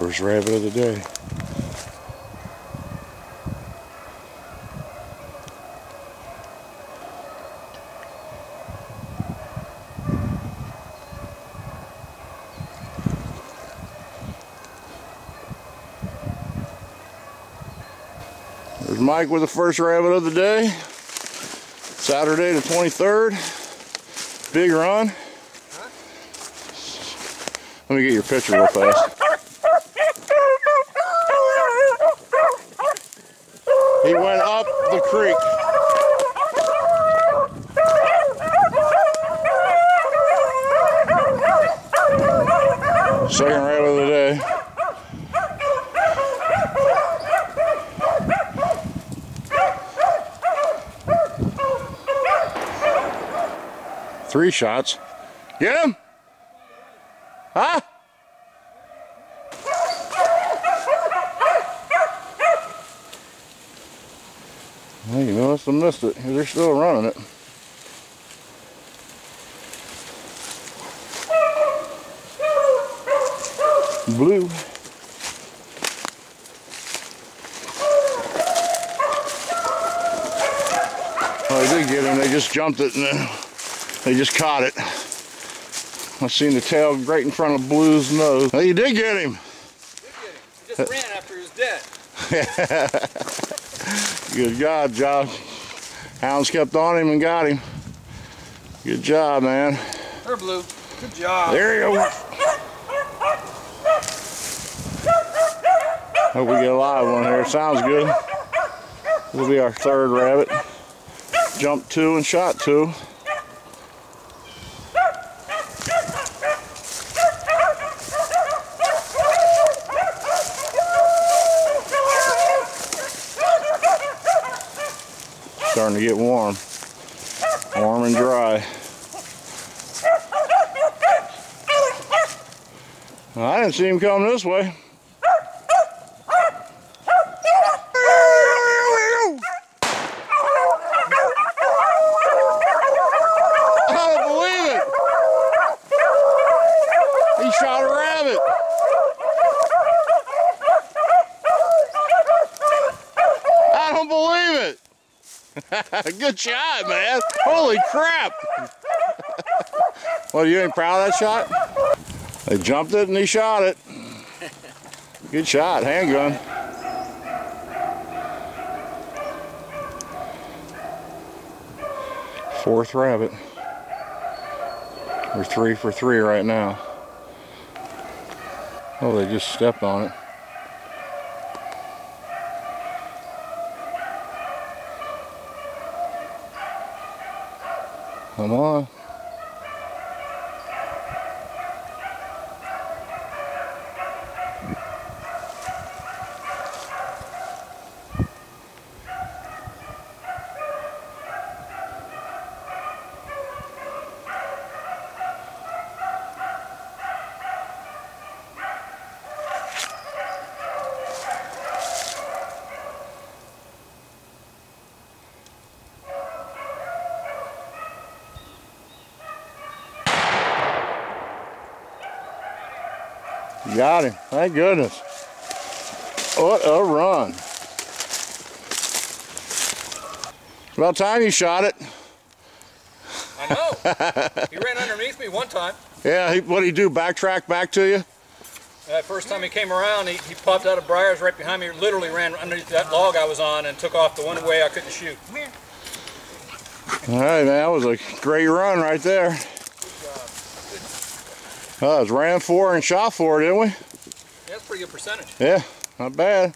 First rabbit of the day. There's Mike with the first rabbit of the day. Saturday the 23rd. Big run. Let me get your picture real fast. He went up the creek. Second rabbit of the day. Three shots. Get him? Huh? Well, you must have missed it. They're still running it. Blue. Oh, they did get him. They just jumped it and uh, they just caught it. I seen the tail right in front of Blue's nose. Oh, you did get him. He just ran after he was dead. Good job, Josh. Hounds kept on him and got him. Good job, man. Her blue. Good job. There you go. Hope we get a live one here. Sounds good. This will be our third rabbit. Jumped two and shot two. Starting to get warm. Warm and dry. Well, I didn't see him come this way. I don't believe it. He shot a rabbit. I don't believe it. Good shot, man. Holy crap. What, you ain't proud of that shot? They jumped it and he shot it. Good shot, handgun. Fourth rabbit. We're three for three right now. Oh, they just stepped on it. moment, Got him. Thank goodness. What a run. About time you shot it. I know. he ran underneath me one time. Yeah, he, what did he do? Backtrack back to you? That first time he came around, he, he popped out of briars right behind me, literally ran underneath that log I was on and took off the one way I couldn't shoot. All right, man, that was a great run right there. Oh, it was ran for and shot for, didn't we? Yeah, that's a pretty good percentage. Yeah, not bad.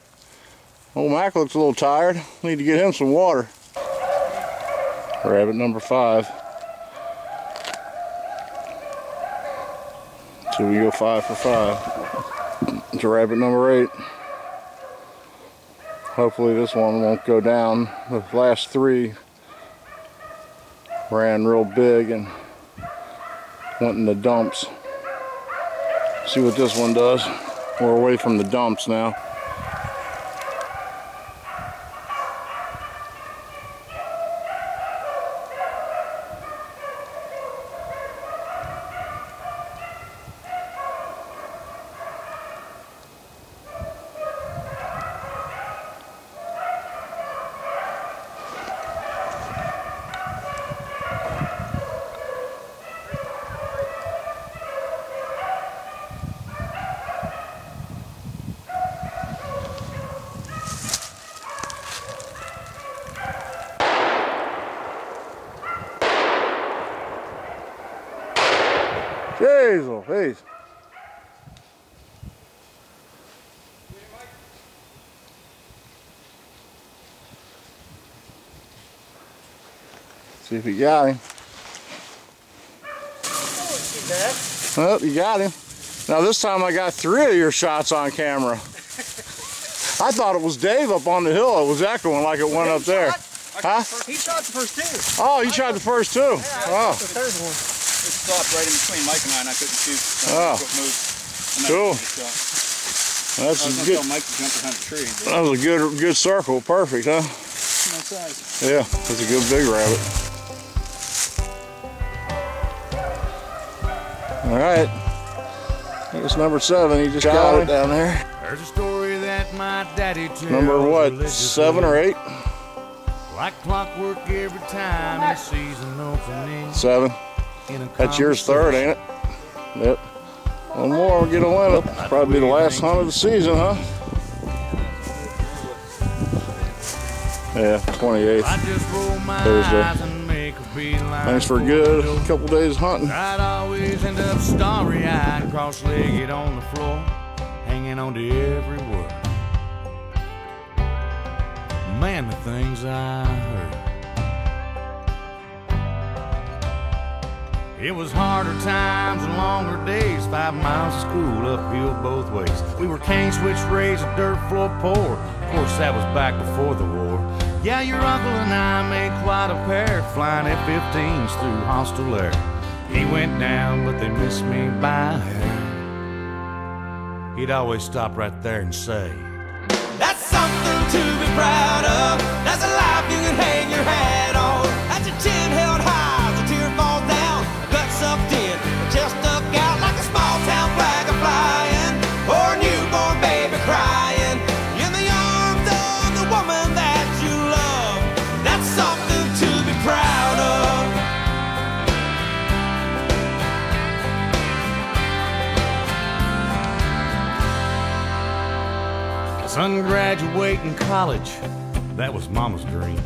Old Mac looks a little tired. Need to get him some water. Rabbit number five. So we go five for five. To rabbit number eight. Hopefully this one won't go down. The last three ran real big and went in the dumps. See what this one does. We're away from the dumps now. Jeez, Louise. See if you got him. Oh, you got him. Now this time I got three of your shots on camera. I thought it was Dave up on the hill. It was echoing like it went up there. Huh? He shot the first two. Oh, you shot the first two. Oh, The third one. It stopped right in between Mike and I, and I couldn't shoot. So Oh. I move. Cool. I shot. that's I was a gonna good. tell Mike to jump behind the tree, That was a good, good circle. Perfect, huh? no size. Yeah, that's a good big rabbit. All right. I think it's number seven. He just got it down there. There's a story that my daddy tells. Number what? Seven or eight? Like clockwork every time the season opening. Seven. That's yours third, ain't it? Yep. One more, we'll get a limit. Probably be the last hunt of the season, huh? Yeah, 28th. I just roll my Thursday. eyes and make a. Thanks for a good couple days hunting. I'd always end up starry-eyed, cross-legged on the floor, hanging on to every word. Man, the things I heard. It was harder times and longer days, five miles of school uphill both ways. We were cane switch raised, dirt floor poor. Of course, that was back before the war. Yeah, your uncle and I made quite a pair, flying F-15s through hostile air. He went down, but they missed me by hair. He'd always stop right there and say, Son graduating college, that was mama's dream.